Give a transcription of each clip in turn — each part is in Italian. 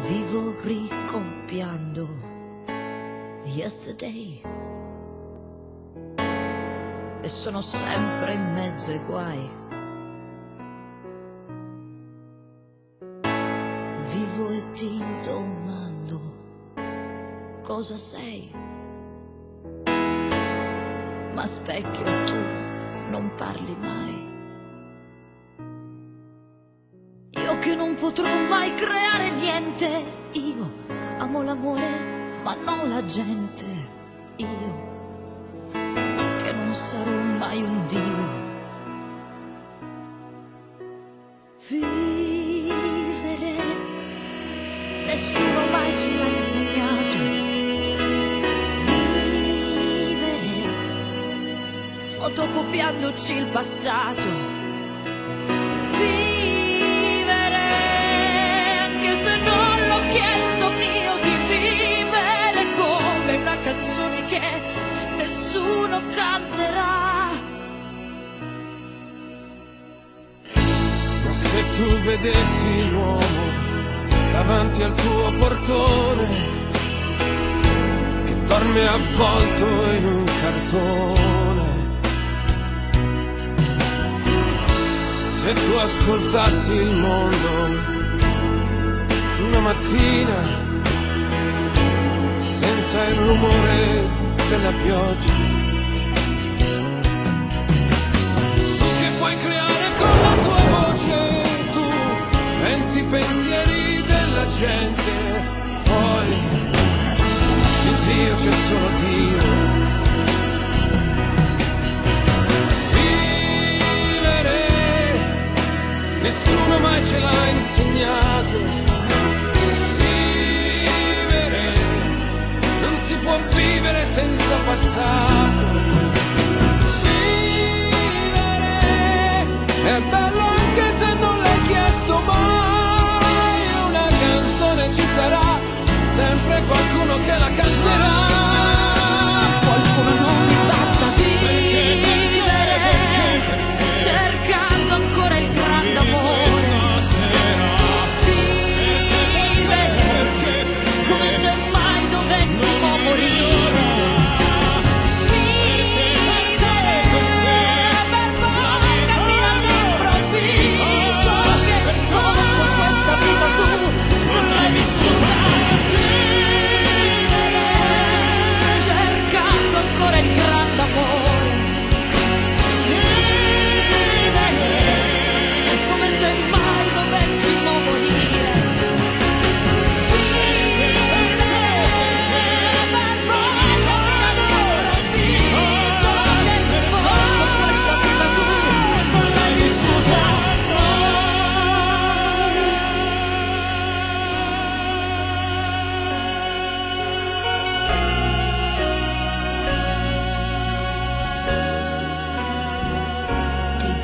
Vivo ricopiando yesterday e sono sempre in mezzo ai guai. Vivo e ti domando cosa sei, ma specchio tu non parli mai. Potrò mai creare niente, io amo l'amore ma non la gente, io che non sarò mai un Dio. Vivere, nessuno mai ce l'ha insegnato. Vivere, fotocopiandoci il passato. Nessuno canterà. Ma se tu vedessi l'uomo davanti al tuo portone, che dorme avvolto in un cartone, se tu ascoltassi il mondo una mattina, senza il rumore della pioggia, tu che puoi creare con la tua voce, tu pensi pensieri della gente, poi di Dio c'è solo Dio. Vivere, nessuno mai ce l'ha insegnato. Può vivere senza passato. Vivere è bello morir.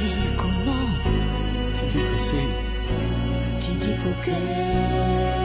Ti dico no, Ti dico sì, ti dico che